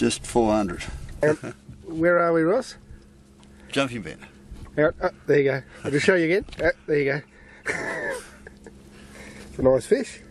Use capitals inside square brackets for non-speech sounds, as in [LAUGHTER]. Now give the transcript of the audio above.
Just 400. And where are we, Ross? Jumpinpin. Out, oh, there you go. I'll just show you again. Oh, there you go. [LAUGHS] it's a nice fish.